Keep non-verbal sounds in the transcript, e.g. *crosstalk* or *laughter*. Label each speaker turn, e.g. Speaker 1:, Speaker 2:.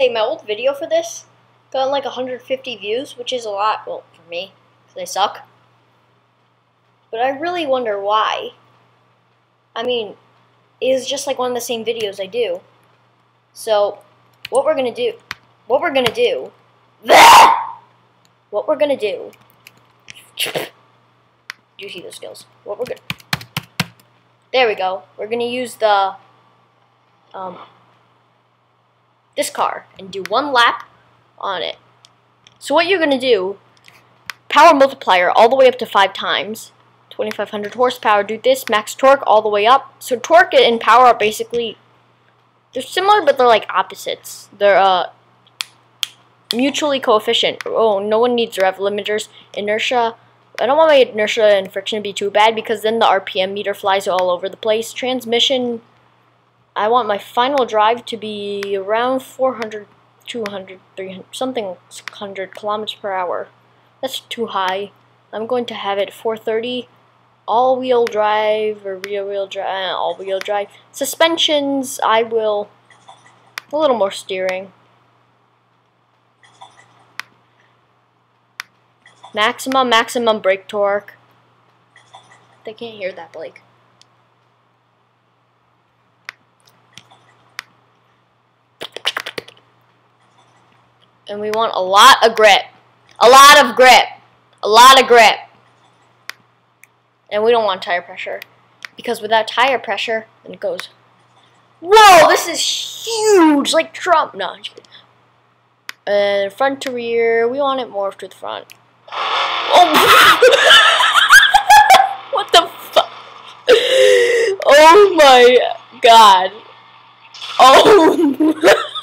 Speaker 1: Hey, my old video for this got like 150 views, which is a lot, well, for me, because I suck. But I really wonder why. I mean, it is just like one of the same videos I do. So, what we're gonna do, what we're gonna do, *laughs* what we're gonna do, *laughs* do you see the skills? What we're gonna, there we go. We're gonna use the, um, this car and do one lap on it. So what you're going to do, power multiplier all the way up to 5 times, 2500 horsepower, do this, max torque all the way up. So torque and power are basically, they're similar but they're like opposites. They're uh, mutually coefficient. Oh, no one needs rev limiters. Inertia, I don't want my inertia and friction to be too bad because then the RPM meter flies all over the place. Transmission, I want my final drive to be around 400, 200, 300, something 100 kilometers per hour. That's too high. I'm going to have it 430 all-wheel drive or rear-wheel drive, uh, all-wheel drive. Suspensions, I will a little more steering. Maximum, maximum brake torque. They can't hear that, Blake. And we want a lot of grip. A lot of grip. A lot of grip. And we don't want tire pressure. Because without tire pressure, then it goes, Whoa, this is huge! Like Trump. No, And front to rear, we want it more to the front. Oh! *laughs* what the fuck? *laughs* Oh my god. Oh! *laughs*